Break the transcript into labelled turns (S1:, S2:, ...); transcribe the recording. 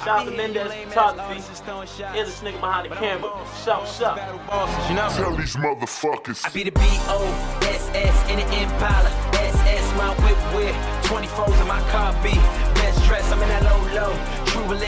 S1: Shout out to Mendez Photography.
S2: Here's this
S1: nigga behind the camera. Shout, shout.
S2: You know? Tell
S3: these motherfuckers. I be
S2: the B-O-S-S in the Impala. SS my whip with 24s in my car B. Best dress, I'm in that low low. True religion.